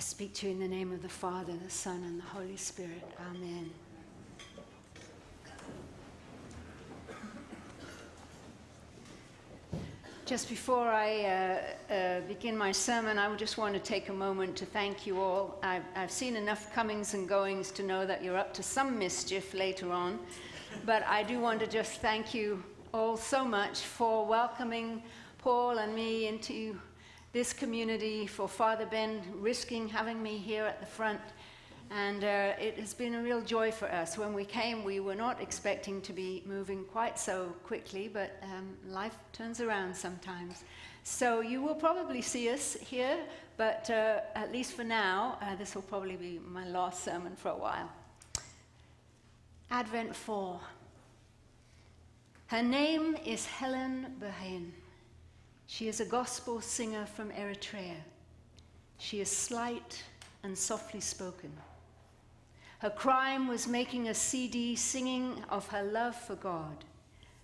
speak to you in the name of the Father, the Son, and the Holy Spirit. Amen. Just before I uh, uh, begin my sermon, I just want to take a moment to thank you all. I've, I've, seen enough comings and goings to know that you're up to some mischief later on. But I do want to just thank you all so much for welcoming Paul and me into this community, for Father Ben risking having me here at the front. And uh, it has been a real joy for us. When we came, we were not expecting to be moving quite so quickly, but um, life turns around sometimes. So you will probably see us here, but uh, at least for now, uh, this will probably be my last sermon for a while. Advent 4. Her name is Helen Berhane. She is a gospel singer from Eritrea. She is slight and softly spoken. Her crime was making a CD singing of her love for God.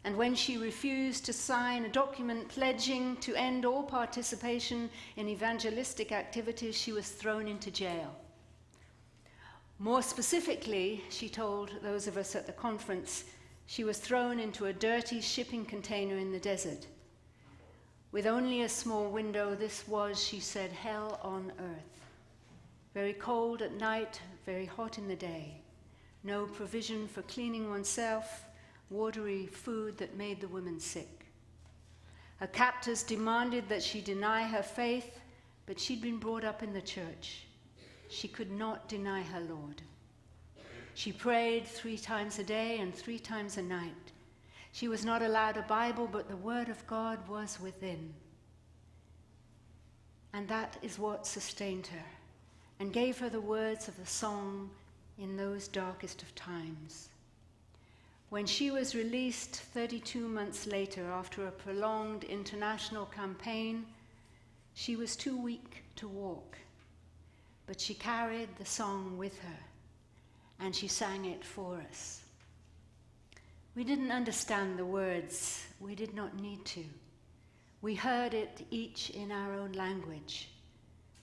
And when she refused to sign a document pledging to end all participation in evangelistic activities, she was thrown into jail. More specifically, she told those of us at the conference, she was thrown into a dirty shipping container in the desert. With only a small window, this was, she said, hell on earth. Very cold at night, very hot in the day. No provision for cleaning oneself, watery food that made the women sick. Her captors demanded that she deny her faith, but she'd been brought up in the church. She could not deny her Lord. She prayed three times a day and three times a night. She was not allowed a Bible, but the Word of God was within. And that is what sustained her and gave her the words of the song in those darkest of times. When she was released 32 months later after a prolonged international campaign, she was too weak to walk, but she carried the song with her and she sang it for us. We didn't understand the words, we did not need to. We heard it each in our own language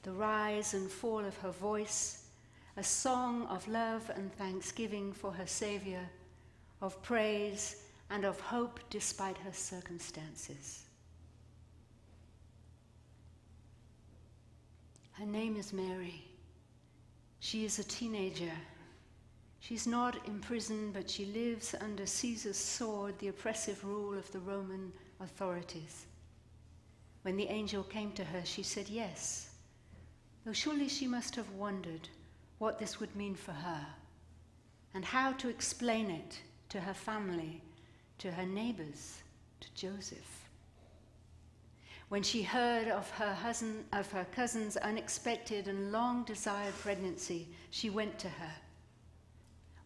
the rise and fall of her voice, a song of love and thanksgiving for her Saviour, of praise and of hope despite her circumstances. Her name is Mary. She is a teenager. She's not in prison, but she lives under Caesar's sword, the oppressive rule of the Roman authorities. When the angel came to her, she said yes though surely she must have wondered what this would mean for her and how to explain it to her family, to her neighbors, to Joseph. When she heard of her, husband, of her cousin's unexpected and long desired pregnancy, she went to her.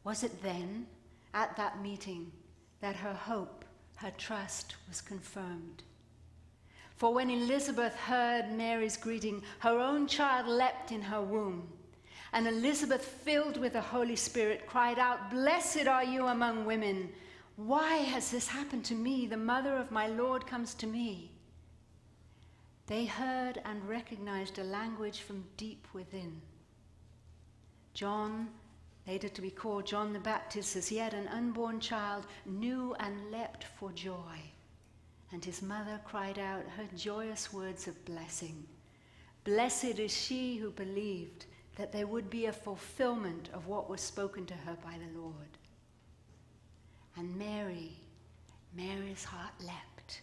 Was it then, at that meeting, that her hope, her trust was confirmed? For when Elizabeth heard Mary's greeting, her own child leapt in her womb. And Elizabeth, filled with the Holy Spirit, cried out, Blessed are you among women. Why has this happened to me? The mother of my Lord comes to me. They heard and recognized a language from deep within. John, later to be called John the Baptist, as yet an unborn child, knew and leapt for joy and his mother cried out her joyous words of blessing. Blessed is she who believed that there would be a fulfillment of what was spoken to her by the Lord. And Mary, Mary's heart leapt,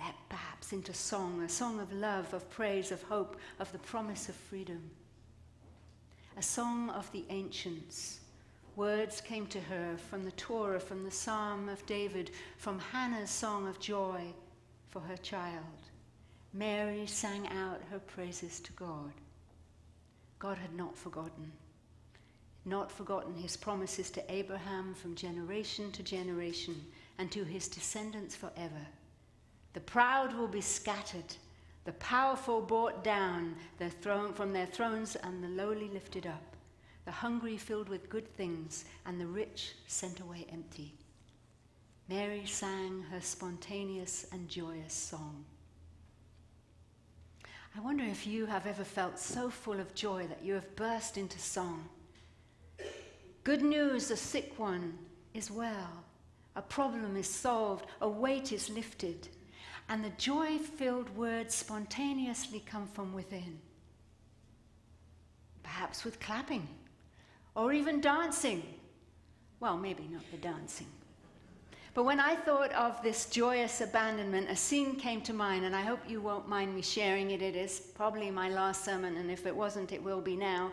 leapt perhaps into song, a song of love, of praise, of hope, of the promise of freedom. A song of the ancients Words came to her from the Torah, from the Psalm of David, from Hannah's song of joy for her child. Mary sang out her praises to God. God had not forgotten, not forgotten his promises to Abraham from generation to generation and to his descendants forever. The proud will be scattered, the powerful brought down their throne, from their thrones, and the lowly lifted up the hungry filled with good things, and the rich sent away empty. Mary sang her spontaneous and joyous song. I wonder if you have ever felt so full of joy that you have burst into song. Good news, a sick one is well, a problem is solved, a weight is lifted, and the joy filled words spontaneously come from within. Perhaps with clapping or even dancing. Well, maybe not the dancing. But when I thought of this joyous abandonment, a scene came to mind, and I hope you won't mind me sharing it. It is probably my last sermon, and if it wasn't, it will be now.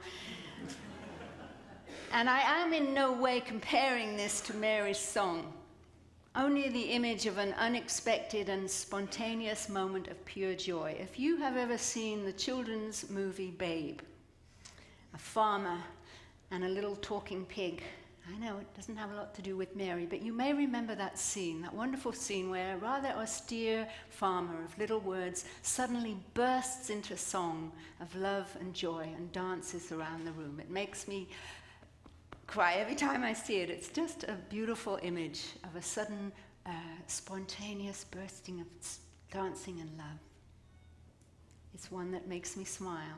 and I am in no way comparing this to Mary's song, only the image of an unexpected and spontaneous moment of pure joy. If you have ever seen the children's movie Babe, a farmer and a little talking pig I know it doesn't have a lot to do with Mary, but you may remember that scene, that wonderful scene where a rather austere farmer of little words suddenly bursts into song of love and joy and dances around the room. It makes me cry every time I see it. It's just a beautiful image of a sudden, uh, spontaneous bursting of dancing and love. It's one that makes me smile.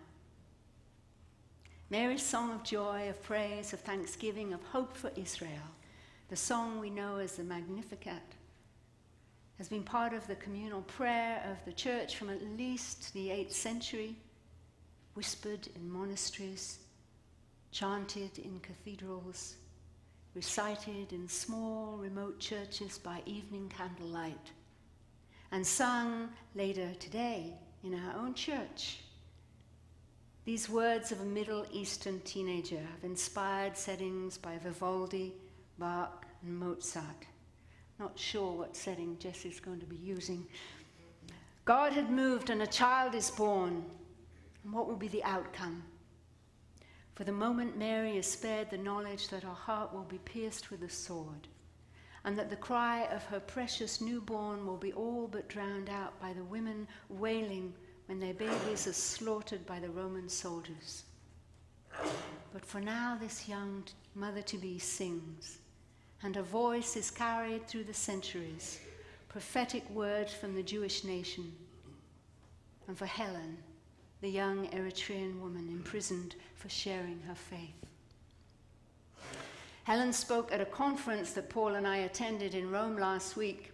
Mary's song of joy, of praise, of thanksgiving, of hope for Israel, the song we know as the Magnificat, has been part of the communal prayer of the church from at least the 8th century, whispered in monasteries, chanted in cathedrals, recited in small remote churches by evening candlelight, and sung later today in our own church these words of a Middle Eastern teenager have inspired settings by Vivaldi, Bach, and Mozart. Not sure what setting Jesse's going to be using. God had moved and a child is born. And what will be the outcome? For the moment, Mary is spared the knowledge that her heart will be pierced with a sword, and that the cry of her precious newborn will be all but drowned out by the women wailing when their babies are slaughtered by the Roman soldiers. But for now, this young mother to be sings, and her voice is carried through the centuries, prophetic words from the Jewish nation. And for Helen, the young Eritrean woman imprisoned for sharing her faith. Helen spoke at a conference that Paul and I attended in Rome last week.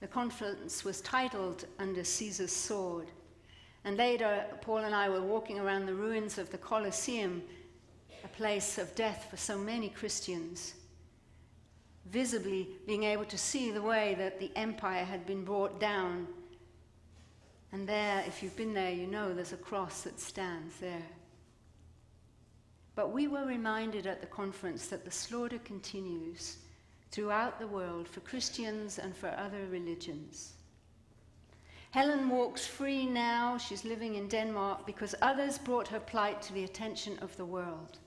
The conference was titled Under Caesar's Sword. And later, Paul and I were walking around the ruins of the Colosseum, a place of death for so many Christians, visibly being able to see the way that the empire had been brought down. There, if you've been there, you know there's a cross that stands there. But we were reminded at the conference that the slaughter continues throughout the world for Christians and for other religions. Helen walks free now. She's living in Denmark because others brought her plight to the attention of the world.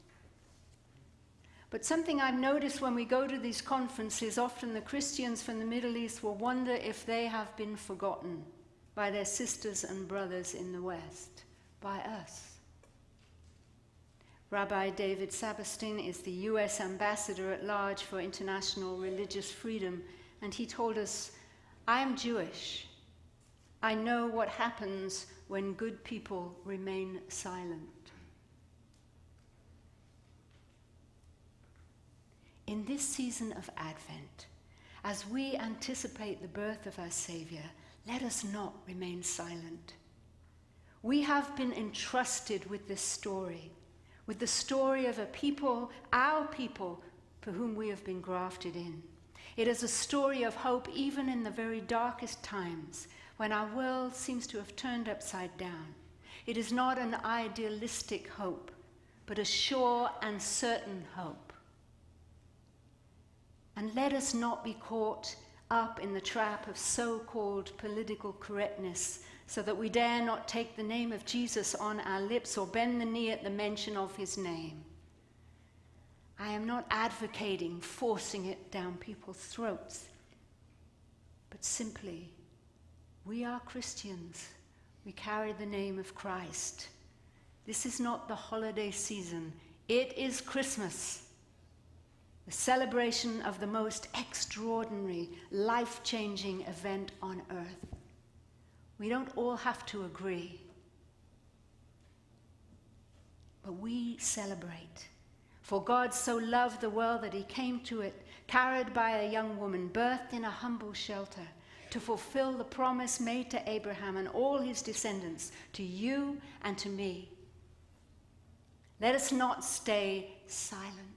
But something I've noticed when we go to these conferences, often the Christians from the Middle East will wonder if they have been forgotten by their sisters and brothers in the West, by us. Rabbi David Saperstein is the US ambassador at large for international religious freedom, and he told us, I'm Jewish. I know what happens when good people remain silent. In this season of Advent, as we anticipate the birth of our Savior, let us not remain silent. We have been entrusted with this story, with the story of a people, our people, for whom we have been grafted in. It is a story of hope even in the very darkest times when our world seems to have turned upside down. It is not an idealistic hope, but a sure and certain hope. And let us not be caught up in the trap of so called political correctness so that we dare not take the name of Jesus on our lips or bend the knee at the mention of his name. I am not advocating forcing it down people's throats, but simply we are Christians. We carry the name of Christ. This is not the holiday season, it is Christmas. The celebration of the most extraordinary, life changing event on earth. We don't all have to agree, but we celebrate. For God so loved the world that he came to it, carried by a young woman, birthed in a humble shelter, to fulfill the promise made to Abraham and all his descendants, to you and to me. Let us not stay silent.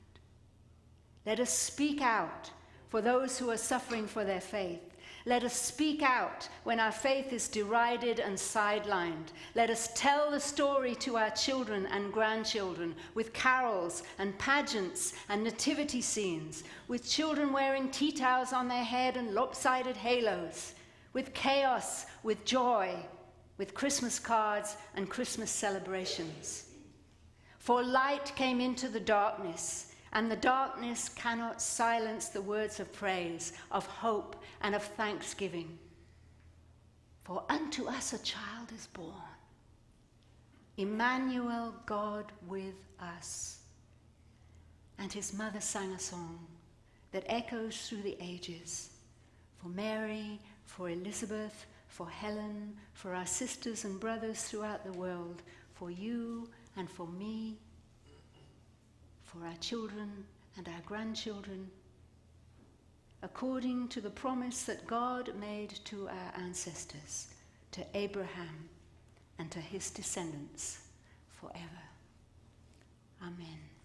Let us speak out for those who are suffering for their faith. Let us speak out when our faith is derided and sidelined. Let us tell the story to our children and grandchildren with carols and pageants and nativity scenes, with children wearing tea towels on their head and lopsided halos, with chaos, with joy, with Christmas cards and Christmas celebrations. For light came into the darkness and the darkness cannot silence the words of praise, of hope, and of thanksgiving. For unto us a child is born, Emmanuel, God with us. And his mother sang a song that echoes through the ages for Mary, for Elizabeth, for Helen, for our sisters and brothers throughout the world, for you and for me for our children and our grandchildren, according to the promise that God made to our ancestors, to Abraham and to his descendants forever. Amen.